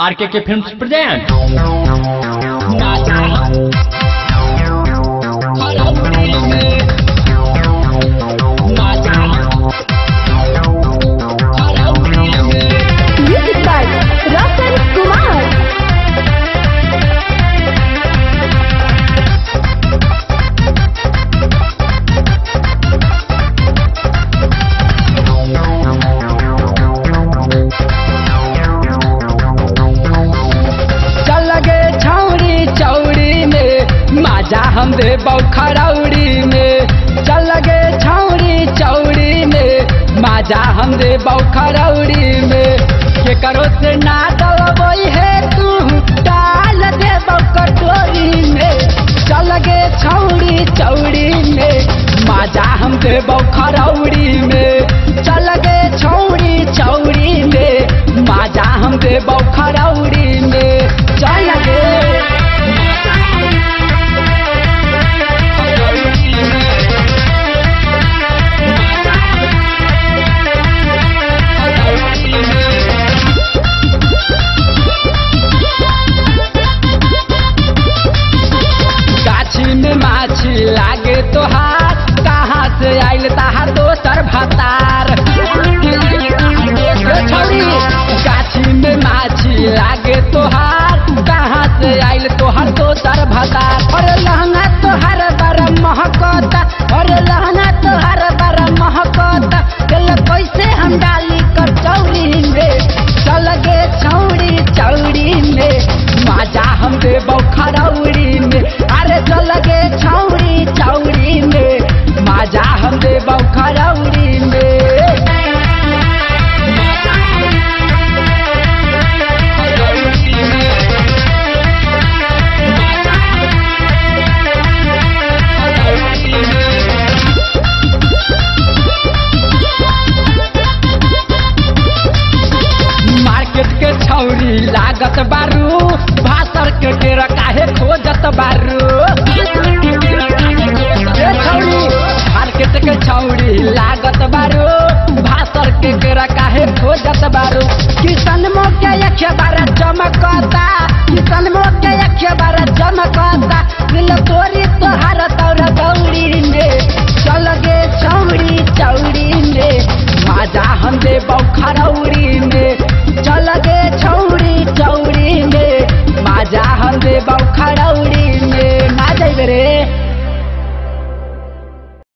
R K films present music माजा हम दे खरौड़ी में, चल लगे छौड़ी चौड़ी में। माजा हम दे खरौड़ी में, के करो से ना दबई है तू डाल दे कटोरी में। चल लगे छौड़ी चौड़ी में माजा हम दे खरौड़ी में। चल लगे छौड़ी चौड़ी में माजा हम दे खरौड़ी माछी लागे तोहार कहाँ से आइल ताहार दोसर भतार। गाछी में माछी लागे तोहार कहाँ से आइल तोहार दोसर भतार। अरे लहंगा तोहार बड़ा महकता अरे लहंगा तोहार बड़ा महकता। कैसे हम डाली कचौड़ी में, चल गे छौड़ी चौड़ी में। माजा हम दे खरौड़ी में अरे चल गे छौड़ी चौड़ी माजा हम दे में लागत बारू भासर के केरा काहे खोजत बारू? जगत बारू। किसान मोके एक बार चमकता किसान मोके एक बार चमकता। मिल तोरी तोहार तौर दौड़ी रे चल गे चौड़ी चौड़ी रे माजा हम दे बौखरौड़ी रे चल गे चौड़ी चौड़ी रे माजा हम दे बौखरौड़ी